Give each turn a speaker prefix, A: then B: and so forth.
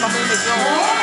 A: Màu đen.